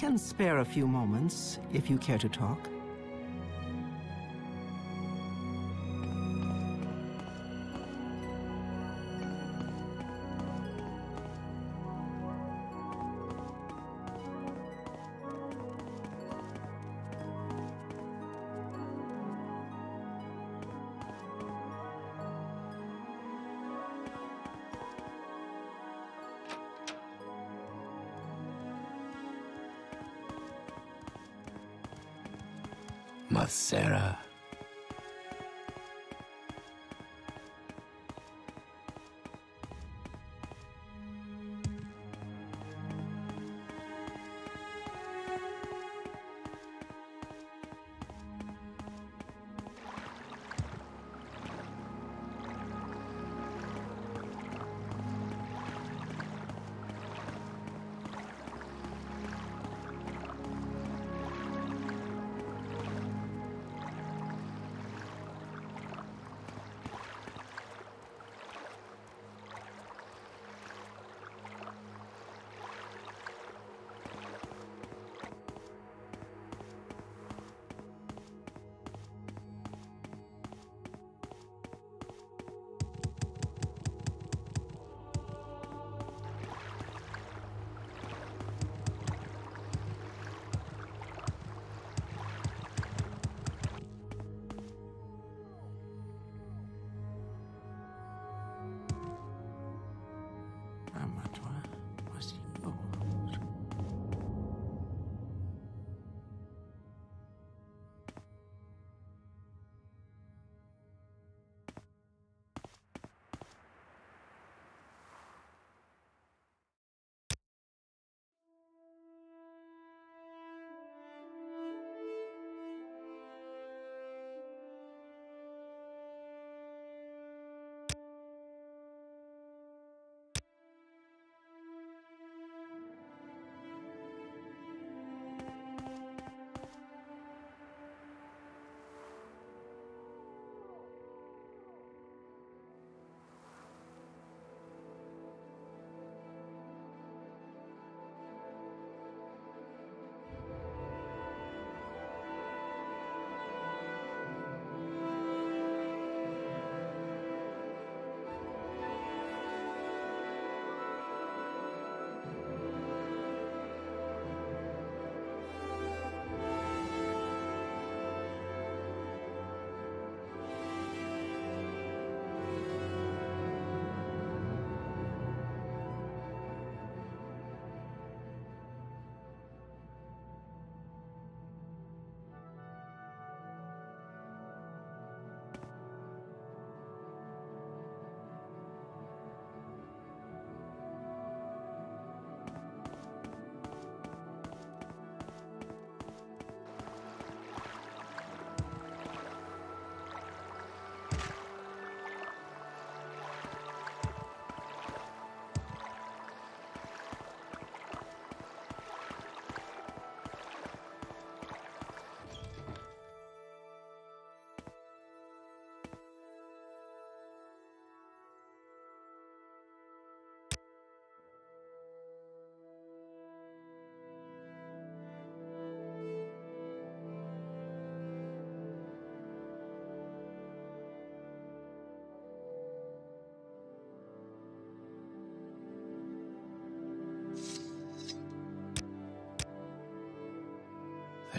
Can spare a few moments if you care to talk.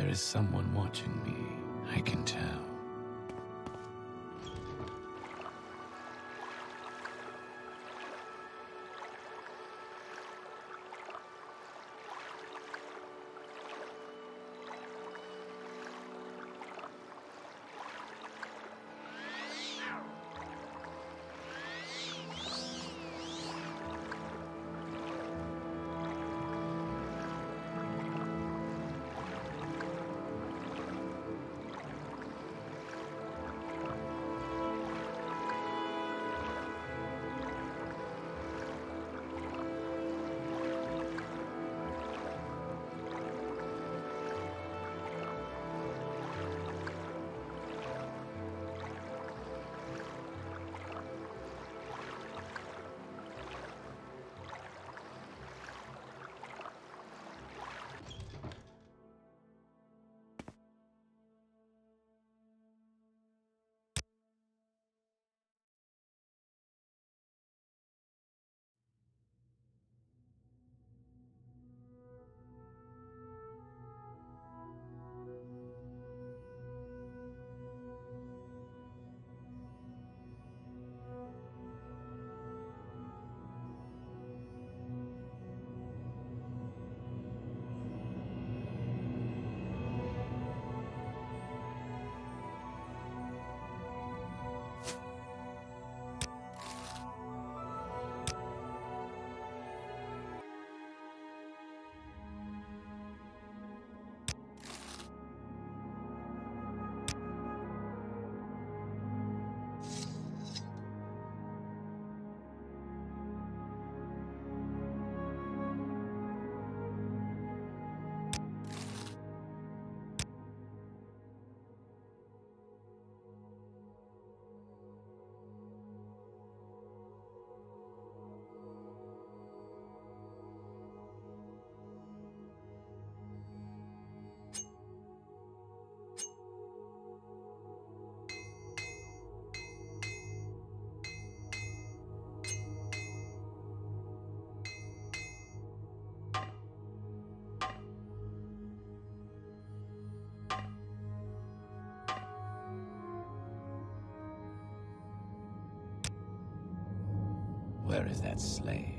There is someone watching me, I can tell. Where is that slave?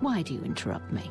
Why do you interrupt me?